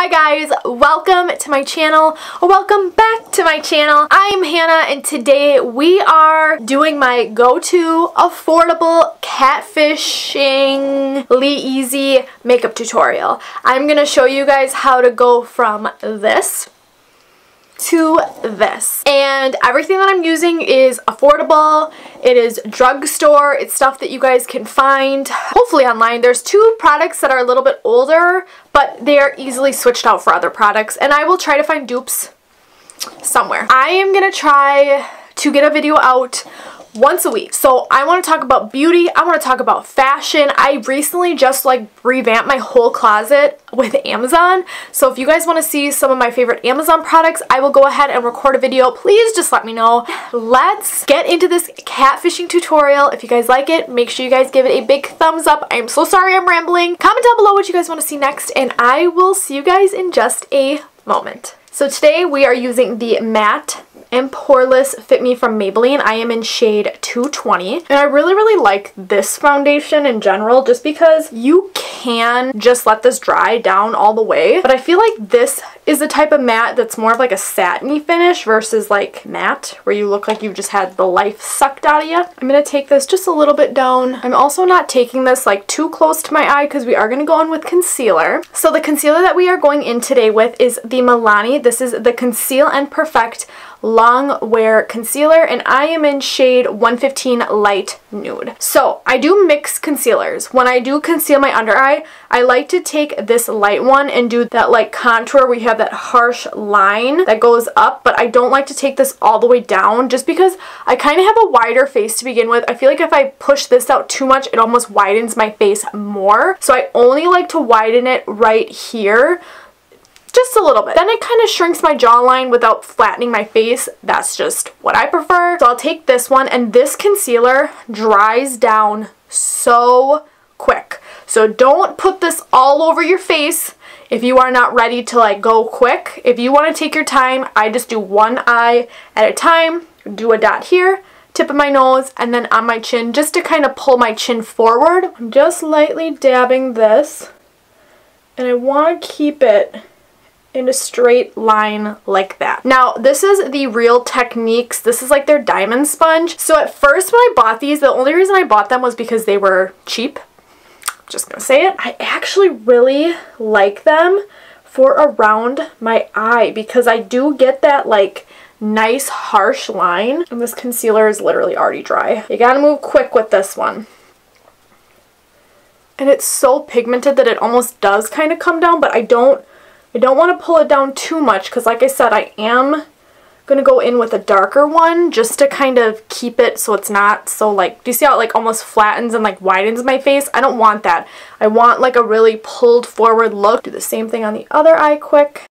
Hi guys, welcome to my channel, welcome back to my channel. I'm Hannah and today we are doing my go-to affordable catfishingly easy makeup tutorial. I'm going to show you guys how to go from this to this. And everything that I'm using is affordable. It is drugstore. It's stuff that you guys can find hopefully online. There's two products that are a little bit older, but they are easily switched out for other products. And I will try to find dupes somewhere. I am going to try to get a video out once a week. So I want to talk about beauty. I want to talk about fashion. I recently just like revamped my whole closet with Amazon. So if you guys want to see some of my favorite Amazon products, I will go ahead and record a video. Please just let me know. Let's get into this catfishing tutorial. If you guys like it, make sure you guys give it a big thumbs up. I'm so sorry I'm rambling. Comment down below what you guys want to see next and I will see you guys in just a moment. So today we are using the matte and Poreless Fit Me from Maybelline. I am in shade 220. And I really, really like this foundation in general just because you can just let this dry down all the way. But I feel like this is the type of matte that's more of like a satiny finish versus like matte where you look like you've just had the life sucked out of you. I'm going to take this just a little bit down. I'm also not taking this like too close to my eye because we are going to go in with concealer. So the concealer that we are going in today with is the Milani. This is the Conceal and Perfect long wear concealer and I am in shade 115 light nude. So I do mix concealers. When I do conceal my under eye, I like to take this light one and do that like contour where you have that harsh line that goes up, but I don't like to take this all the way down just because I kind of have a wider face to begin with. I feel like if I push this out too much, it almost widens my face more. So I only like to widen it right here just a little bit. Then it kind of shrinks my jawline without flattening my face. That's just what I prefer. So I'll take this one and this concealer dries down so quick. So don't put this all over your face if you are not ready to like go quick. If you want to take your time, I just do one eye at a time, do a dot here, tip of my nose, and then on my chin just to kind of pull my chin forward. I'm just lightly dabbing this and I want to keep it in a straight line like that. Now, this is the Real Techniques. This is like their diamond sponge. So at first when I bought these, the only reason I bought them was because they were cheap. just gonna say it. I actually really like them for around my eye because I do get that like nice harsh line. And this concealer is literally already dry. You gotta move quick with this one. And it's so pigmented that it almost does kind of come down, but I don't I don't want to pull it down too much because like I said, I am going to go in with a darker one just to kind of keep it so it's not so like, do you see how it like almost flattens and like widens my face? I don't want that. I want like a really pulled forward look. Do the same thing on the other eye quick.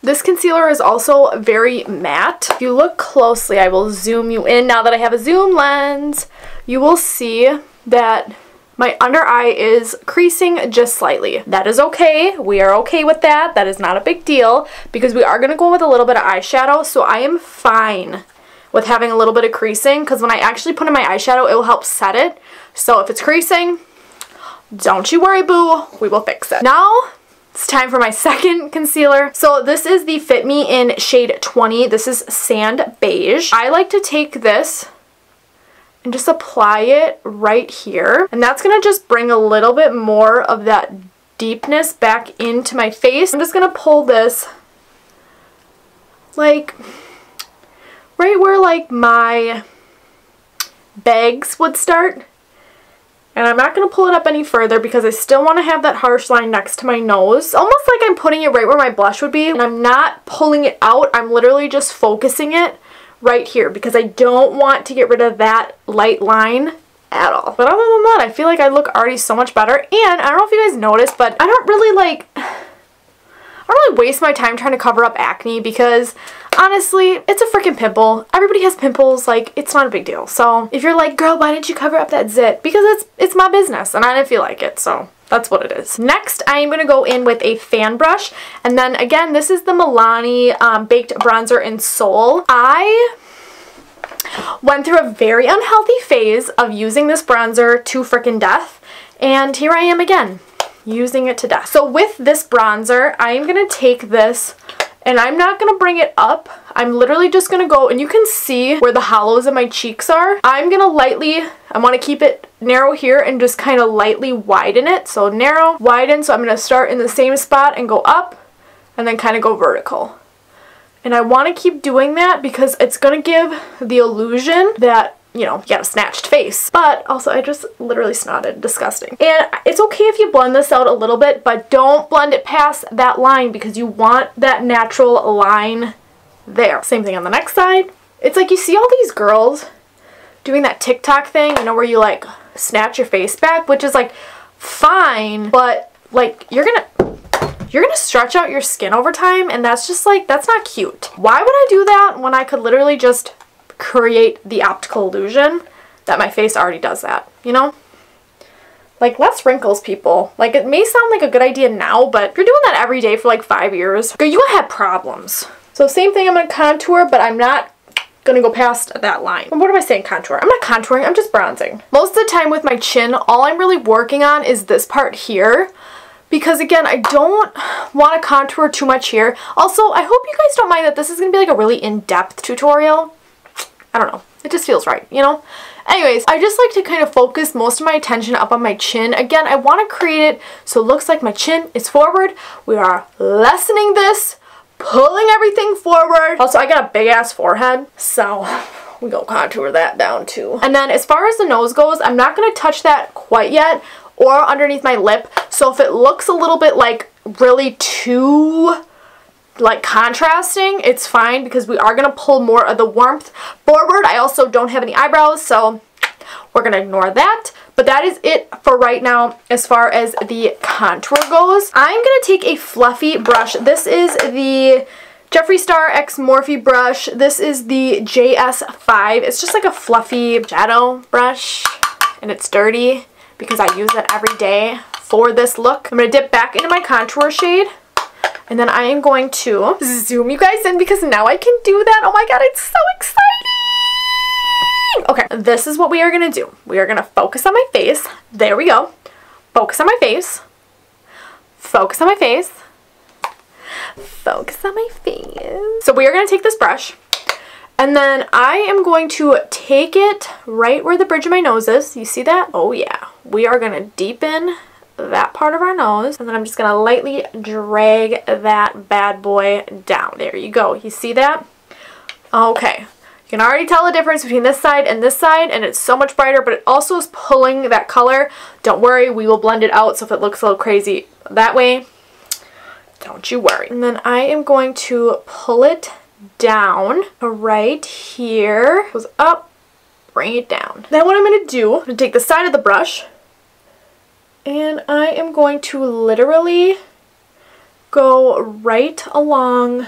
This concealer is also very matte. If you look closely, I will zoom you in now that I have a zoom lens. You will see that my under eye is creasing just slightly. That is okay. We are okay with that. That is not a big deal because we are going to go with a little bit of eyeshadow. So I am fine with having a little bit of creasing because when I actually put in my eyeshadow, it will help set it. So if it's creasing, don't you worry, boo. We will fix it. Now, it's time for my second concealer. So this is the Fit Me in shade 20. This is Sand Beige. I like to take this and just apply it right here. And that's to just bring a little bit more of that deepness back into my face. I'm just to pull this like right where like my bags would start. And I'm not going to pull it up any further because I still want to have that harsh line next to my nose. Almost like I'm putting it right where my blush would be. And I'm not pulling it out. I'm literally just focusing it right here because I don't want to get rid of that light line at all. But other than that, I feel like I look already so much better. And I don't know if you guys noticed, but I don't really like... I don't really waste my time trying to cover up acne because honestly, it's a freaking pimple. Everybody has pimples. Like, it's not a big deal. So if you're like, girl, why didn't you cover up that zit? Because it's, it's my business and I didn't feel like it. So that's what it is. Next, I am going to go in with a fan brush. And then again, this is the Milani um, Baked Bronzer in Soul. I went through a very unhealthy phase of using this bronzer to freaking death. And here I am again. using it to death. So with this bronzer, I am going to take this and I'm not going to bring it up. I'm literally just to go, and you can see where the hollows of my cheeks are. I'm to lightly, I want to keep it narrow here and just kind of lightly widen it. So narrow, widen, so I'm to start in the same spot and go up and then kind of go vertical. And I want to keep doing that because it's to give the illusion that you know, you got a snatched face. But also, I just literally snotted. Disgusting. And it's okay if you blend this out a little bit, but don't blend it past that line because you want that natural line there. Same thing on the next side. It's like you see all these girls doing that TikTok thing, you know, where you like snatch your face back, which is like fine, but like you're gonna you're gonna stretch out your skin over time and that's just like that's not cute. Why would I do that when I could literally just create the optical illusion that my face already does that, you know? Like, less wrinkles, people. Like, it may sound like a good idea now, but if you're doing that every day for like five years, you're gonna have problems. So same thing, I'm gonna contour, but I'm not gonna go past that line. What am I saying contour? I'm not contouring, I'm just bronzing. Most of the time with my chin, all I'm really working on is this part here because again, I don't want to contour too much here. Also, I hope you guys don't mind that this is going to be like a really in-depth tutorial. I don't know. It just feels right, you know? Anyways, I just like to kind of focus most of my attention up on my chin. Again, I want to create it so it looks like my chin is forward. We are lessening this, pulling everything forward. Also, I got a big ass forehead, so we go contour that down too. And then as far as the nose goes, I'm not going to touch that quite yet or underneath my lip. So if it looks a little bit like really too like contrasting, it's fine because we are going to pull more of the warmth forward. I also don't have any eyebrows, so we're going to ignore that. But that is it for right now as far as the contour goes. I'm going to take a fluffy brush. This is the Jeffree Star X Morphe brush. This is the JS5. It's just like a fluffy shadow brush and it's dirty because I use it every day for this look. I'm going to dip back into my contour shade and then I am going to zoom you guys in because now I can do that. Oh my god, it's so exciting! Okay, this is what we are going to do. We are going to focus on my face. There we go. Focus on my face. Focus on my face. Focus on my face. So we are going to take this brush and then I am going to take it right where the bridge of my nose is. You see that? Oh yeah. We are going to deepen that part of our nose and then I'm just going to lightly drag that bad boy down. There you go. You see that? Okay. Can already tell the difference between this side and this side and it's so much brighter but it also is pulling that color. Don't worry, we will blend it out so if it looks a little crazy that way, don't you worry. And then I am going to pull it down right here. Goes up, bring it down. Then what I'm going to do, I'm going to take the side of the brush and I am going to literally go right along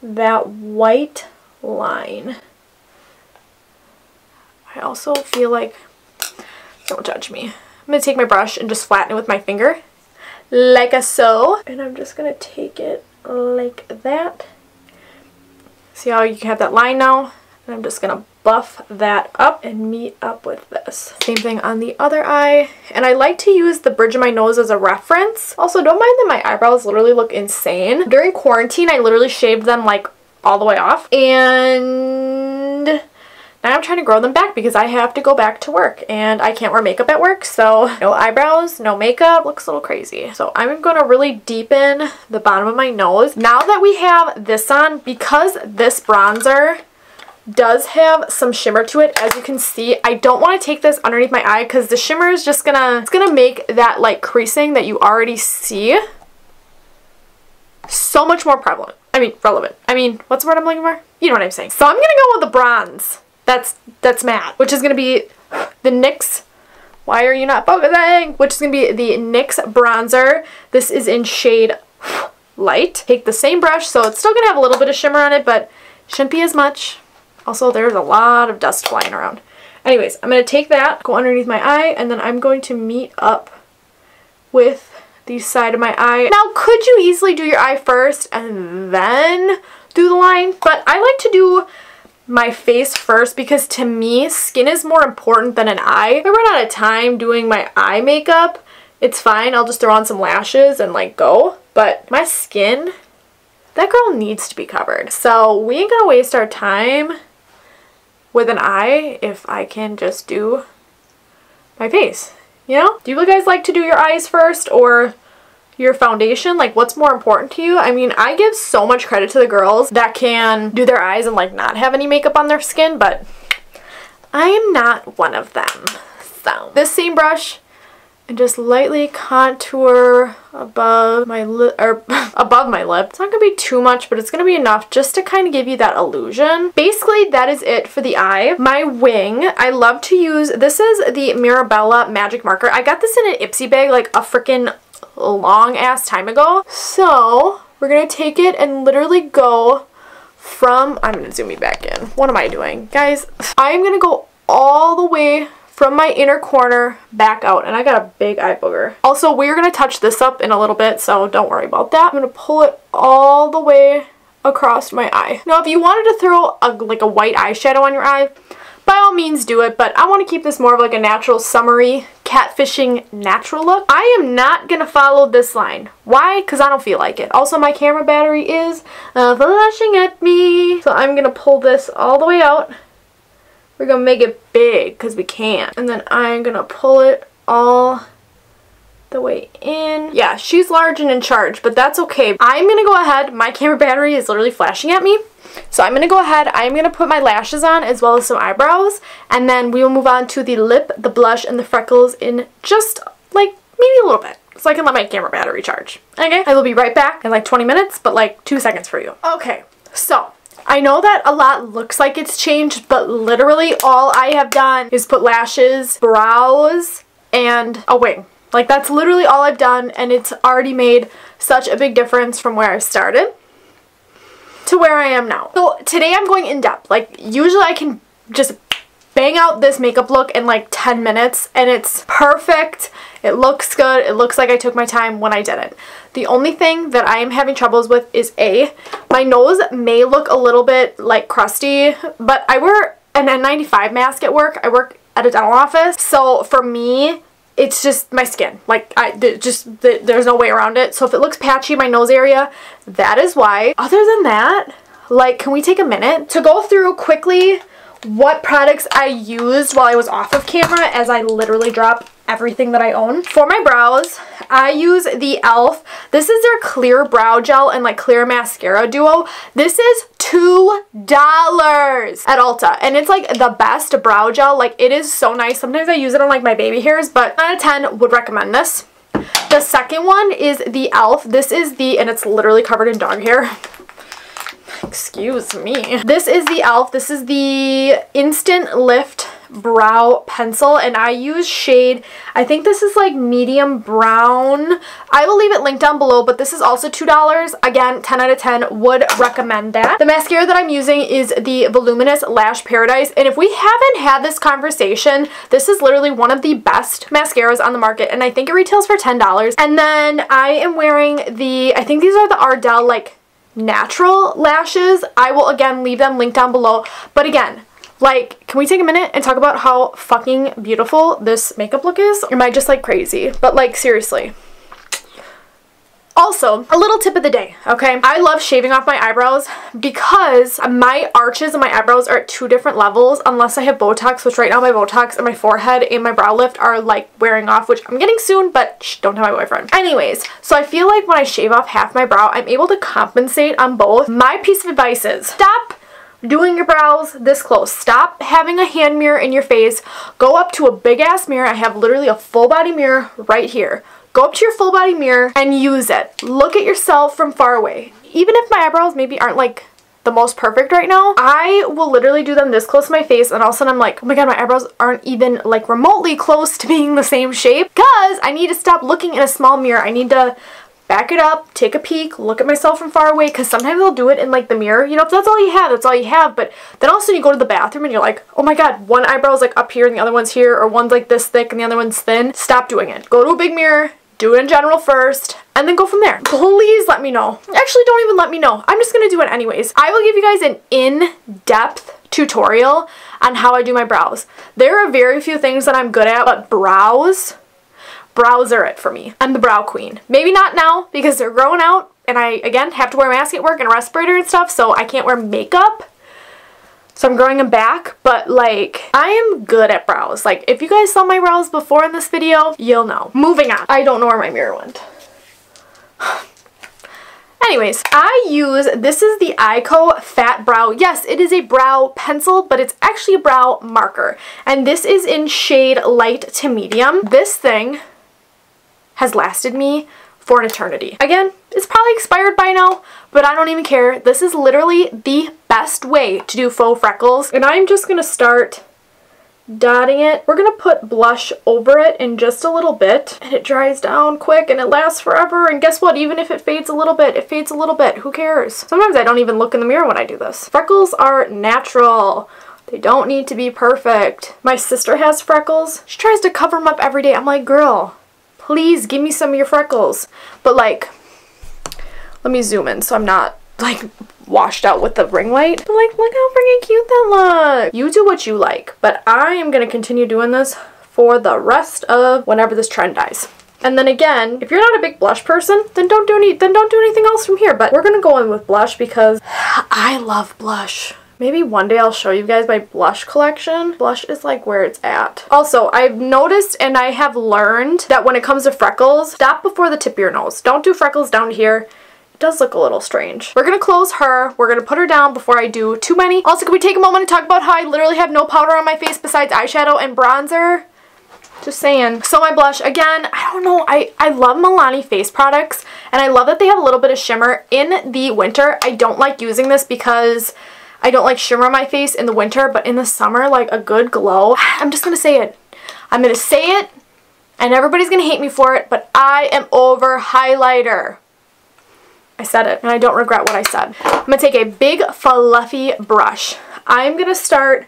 that white line. I also feel like, don't judge me. I'm going to take my brush and just flatten it with my finger like a so. And I'm just going to take it like that. See how you can have that line now? And I'm just going to buff that up and meet up with this. Same thing on the other eye. And I like to use the bridge of my nose as a reference. Also, don't mind that my eyebrows literally look insane. During quarantine, I literally shaved them like all the way off. And now I'm trying to grow them back because I have to go back to work and I can't wear makeup at work. So no eyebrows, no makeup, looks a little crazy. So I'm going to really deepen the bottom of my nose. Now that we have this on, because this bronzer does have some shimmer to it as you can see I don't want to take this underneath my eye because the shimmer is just gonna it's gonna make that like creasing that you already see so much more prevalent I mean relevant. I mean what's the word I'm looking for? You know what I'm saying. So I'm gonna go with the bronze. That's that's matte which is gonna be the NYX why are you not focusing? Which is gonna be the NYX bronzer. This is in shade light. Take the same brush so it's still gonna have a little bit of shimmer on it but shouldn't be as much. Also, there's a lot of dust flying around. Anyways, I'm going to take that, go underneath my eye, and then I'm going to meet up with the side of my eye. Now, could you easily do your eye first and then do the line? But I like to do my face first because to me, skin is more important than an eye. If I run out of time doing my eye makeup, it's fine. I'll just throw on some lashes and like go. But my skin, that girl needs to be covered. So we ain't gonna waste our time with an eye if I can just do my face. You know? Do you guys like to do your eyes first or your foundation? Like what's more important to you? I mean, I give so much credit to the girls that can do their eyes and like not have any makeup on their skin, but I am not one of them. So this same brush and just lightly contour above my lip or above my lip. It's not gonna be too much, but it's gonna be enough just to kind of give you that illusion. Basically, that is it for the eye. My wing, I love to use, this is the Mirabella Magic Marker. I got this in an Ipsy bag like a freaking long ass time ago. So we're gonna take it and literally go from, I'm gonna zoom me back in. What am I doing? Guys, I'm gonna go all the way from my inner corner back out and I got a big eye booger. Also we're to touch this up in a little bit so don't worry about that. I'm to pull it all the way across my eye. Now if you wanted to throw a, like a white eyeshadow on your eye by all means do it but I want to keep this more of like a natural summery catfishing natural look. I am not to follow this line. Why? Because I don't feel like it. Also my camera battery is uh, flashing at me. So I'm to pull this all the way out we're to make it big because we can. And then I'm to pull it all the way in. Yeah, she's large and in charge, but that's okay. I'm to go ahead. My camera battery is literally flashing at me. So I'm going to go ahead. I'm going to put my lashes on as well as some eyebrows. And then we will move on to the lip, the blush, and the freckles in just like maybe a little bit so I can let my camera battery charge. Okay, I will be right back in like 20 minutes, but like two seconds for you. Okay, so I know that a lot looks like it's changed, but literally all I have done is put lashes, brows, and a wing. Like that's literally all I've done and it's already made such a big difference from where I started to where I am now. So today I'm going in depth. Like usually I can just bang out this makeup look in like 10 minutes and it's perfect. It looks good. It looks like I took my time when I did it. The only thing that I am having troubles with is A, my nose may look a little bit like crusty, but I wear an N95 mask at work. I work at a dental office. So for me, it's just my skin. Like, I just, there's no way around it. So if it looks patchy my nose area, that is why. Other than that, like, can we take a minute to go through quickly what products I used while I was off of camera as I literally drop everything that I own. For my brows, I use the e.l.f. This is their clear brow gel and like clear mascara duo. This is $2 at Ulta and it's like the best brow gel. Like it is so nice. Sometimes I use it on like my baby hairs but 9 out of 10 would recommend this. The second one is the e.l.f. This is the, and it's literally covered in dog hair. Excuse me. This is the e.l.f. This is the Instant Lift brow pencil and I use shade, I think this is like medium brown. I will leave it linked down below, but this is also $2. Again, 10 out of 10 would recommend that. The mascara that I'm using is the Voluminous Lash Paradise, and if we haven't had this conversation, this is literally one of the best mascaras on the market, and I think it retails for $10. And then I am wearing the, I think these are the Ardell like natural lashes. I will again leave them linked down below. But again, like, can we take a minute and talk about how fucking beautiful this makeup look is? Or am I just like crazy? But like, seriously. Also, a little tip of the day, okay? I love shaving off my eyebrows because my arches and my eyebrows are at two different levels unless I have Botox, which right now my Botox and my forehead and my brow lift are like wearing off, which I'm getting soon, but shh, don't tell my boyfriend. Anyways, so I feel like when I shave off half my brow, I'm able to compensate on both. My piece of advice is stop doing your brows this close. Stop having a hand mirror in your face. Go up to a big ass mirror. I have literally a full body mirror right here. Go up to your full body mirror and use it. Look at yourself from far away. Even if my eyebrows maybe aren't like the most perfect right now, I will literally do them this close to my face and all of a sudden I'm like, oh my god, my eyebrows aren't even like remotely close to being the same shape because I need to stop looking in a small mirror. I need to back it up, take a peek, look at myself from far away because sometimes I'll do it in like the mirror. You know, if that's all you have, that's all you have. But then all of a sudden you go to the bathroom and you're like, oh my god, one eyebrow's like up here and the other one's here or one's like this thick and the other one's thin. Stop doing it. Go to a big mirror, do it in general first, and then go from there. Please let me know. Actually, don't even let me know. I'm just to do it anyways. I will give you guys an in-depth tutorial on how I do my brows. There are very few things that I'm good at, but brows, browser it for me. I'm the brow queen. Maybe not now because they're growing out and I, again, have to wear a mask at work and a respirator and stuff, so I can't wear makeup. So I'm growing them back, but like, I am good at brows. Like, if you guys saw my brows before in this video, you'll know. Moving on. I don't know where my mirror went. Anyways, I use, this is the Eyeko Fat Brow. Yes, it is a brow pencil, but it's actually a brow marker. And this is in shade light to medium. This thing has lasted me for an eternity. Again, it's probably expired by now, but I don't even care. This is literally the best way to do faux freckles. And I'm just gonna start dotting it. We're gonna put blush over it in just a little bit and it dries down quick and it lasts forever. And guess what? Even if it fades a little bit it fades a little bit. Who cares? Sometimes I don't even look in the mirror when I do this. Freckles are natural. They don't need to be perfect. My sister has freckles. She tries to cover them up every day. I'm like girl please give me some of your freckles. But like, let me zoom in so I'm not like washed out with the ring light. But like, look how freaking cute that looks. You do what you like, but I am to continue doing this for the rest of whenever this trend dies. And then again, if you're not a big blush person, then don't do any then don't do anything else from here. But we're gonna go in with blush because I love blush. Maybe one day I'll show you guys my blush collection. Blush is like where it's at. Also, I've noticed and I have learned that when it comes to freckles, stop before the tip of your nose. Don't do freckles down here It does look a little strange. We're gonna close her. We're gonna put her down before I do too many. Also, can we take a moment and talk about how I literally have no powder on my face besides eyeshadow and bronzer? Just saying. So my blush, again, I don't know. I, I love Milani face products and I love that they have a little bit of shimmer in the winter. I don't like using this because I don't like shimmer on my face in the winter, but in the summer, like a good glow. I'm just going to say it. I'm going to say it, and everybody's going to hate me for it, but I am over highlighter. I said it, and I don't regret what I said. I'm going to take a big fluffy brush. I'm going to start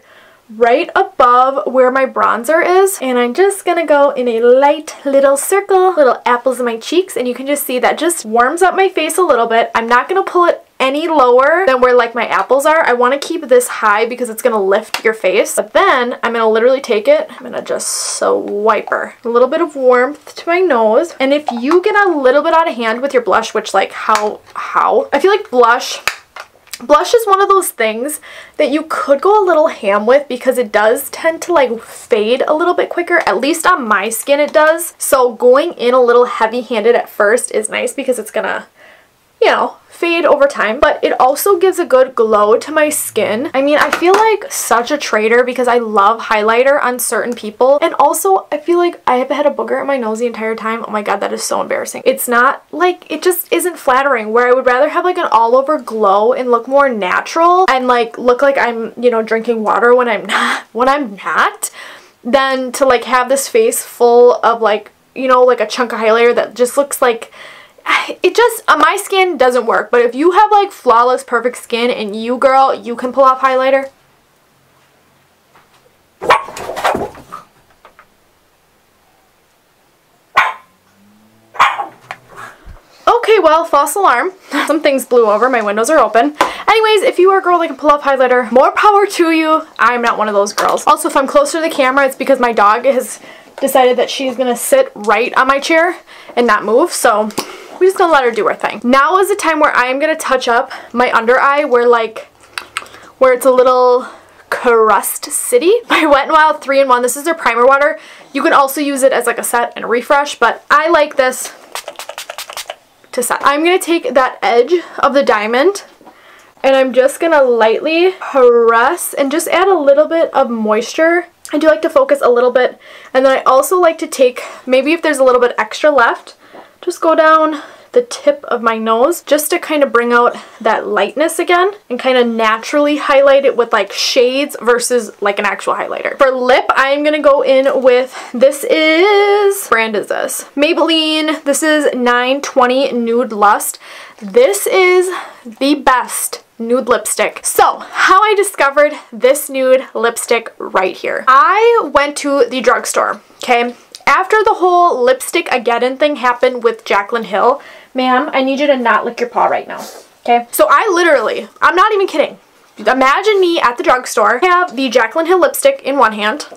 right above where my bronzer is and I'm just gonna go in a light little circle little apples in my cheeks and you can just see that just warms up my face a little bit I'm not gonna pull it any lower than where like my apples are. I want to keep this high because it's going to lift your face. But then I'm going to literally take it. I'm going to just so wipe her. A little bit of warmth to my nose. And if you get a little bit out of hand with your blush, which like how, how? I feel like blush Blush is one of those things that you could go a little ham with because it does tend to like fade a little bit quicker. At least on my skin it does. So going in a little heavy handed at first is nice because it's gonna, you know, fade over time, but it also gives a good glow to my skin. I mean, I feel like such a traitor because I love highlighter on certain people. And also, I feel like I have had a booger in my nose the entire time. Oh my god, that is so embarrassing. It's not like, it just isn't flattering where I would rather have like an all over glow and look more natural and like look like I'm, you know, drinking water when I'm not, when I'm not, than to like have this face full of like, you know, like a chunk of highlighter that just looks like it just, uh, my skin doesn't work. But if you have like flawless perfect skin and you girl, you can pull off highlighter. Okay, well, false alarm. Some things blew over. My windows are open. Anyways, if you are a girl that can pull off highlighter, more power to you. I'm not one of those girls. Also, if I'm closer to the camera, it's because my dog has decided that she's to sit right on my chair and not move. So we're just gonna let her do her thing. Now is the time where I am gonna touch up my under eye where like, where it's a little crust city. My Wet n Wild 3-in-1, this is their primer water. You can also use it as like a set and a refresh, but I like this to set. I'm gonna take that edge of the diamond and I'm just gonna lightly press and just add a little bit of moisture. I do like to focus a little bit and then I also like to take, maybe if there's a little bit extra left, just go down the tip of my nose just to kind of bring out that lightness again and kind of naturally highlight it with like shades versus like an actual highlighter. For lip, I'm going to go in with, this is, brand is this? Maybelline, this is 920 Nude Lust. This is the best nude lipstick. So, how I discovered this nude lipstick right here. I went to the drugstore, okay? After the whole lipstick again thing happened with Jaclyn Hill, ma'am, I need you to not lick your paw right now. Okay? So I literally, I'm not even kidding. Imagine me at the drugstore, I have the Jaclyn Hill lipstick in one hand,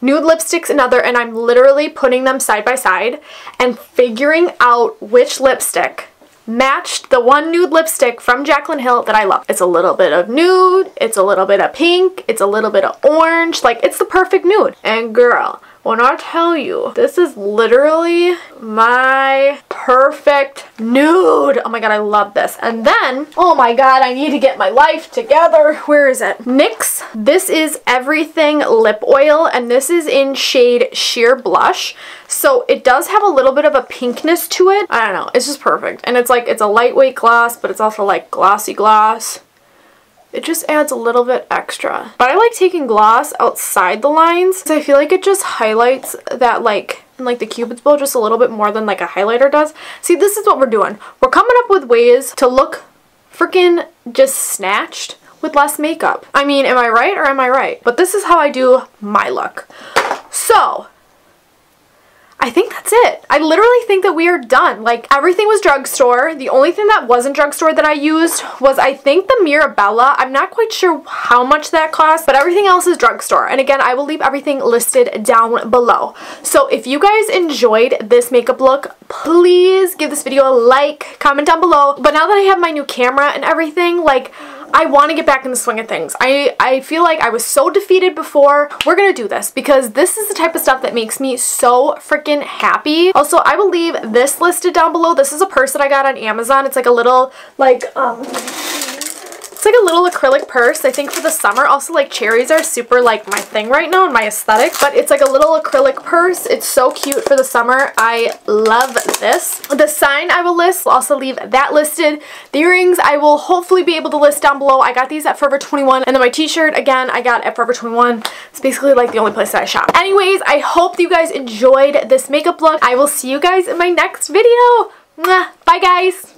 nude lipsticks another, and I'm literally putting them side by side and figuring out which lipstick matched the one nude lipstick from Jaclyn Hill that I love. It's a little bit of nude, it's a little bit of pink, it's a little bit of orange, like it's the perfect nude. And girl, when I tell you, this is literally my perfect nude. Oh my god, I love this. And then, oh my god, I need to get my life together. Where is it? NYX. This is Everything Lip Oil, and this is in shade Sheer Blush. So it does have a little bit of a pinkness to it. I don't know, it's just perfect. And it's like, it's a lightweight gloss, but it's also like glossy gloss. It just adds a little bit extra. But I like taking gloss outside the lines because I feel like it just highlights that like in like the cupid's bow just a little bit more than like a highlighter does. See, this is what we're doing. We're coming up with ways to look freaking just snatched with less makeup. I mean, am I right or am I right? But this is how I do my look. So, I think that's it. I literally think that we are done. Like everything was drugstore. The only thing that wasn't drugstore that I used was I think the Mirabella. I'm not quite sure how much that cost, but everything else is drugstore. And again, I will leave everything listed down below. So if you guys enjoyed this makeup look, please give this video a like, comment down below. But now that I have my new camera and everything, like I want to get back in the swing of things. I, I feel like I was so defeated before. We're going to do this because this is the type of stuff that makes me so freaking happy. Also, I will leave this listed down below. This is a purse that I got on Amazon. It's like a little like um it's like a little acrylic purse, I think for the summer. Also, like, cherries are super, like, my thing right now and my aesthetic. But it's like a little acrylic purse. It's so cute for the summer. I love this. The sign I will list, I'll also leave that listed. The earrings I will hopefully be able to list down below. I got these at Forever 21. And then my t-shirt, again, I got at Forever 21. It's basically, like, the only place that I shop. Anyways, I hope you guys enjoyed this makeup look. I will see you guys in my next video. Bye, guys.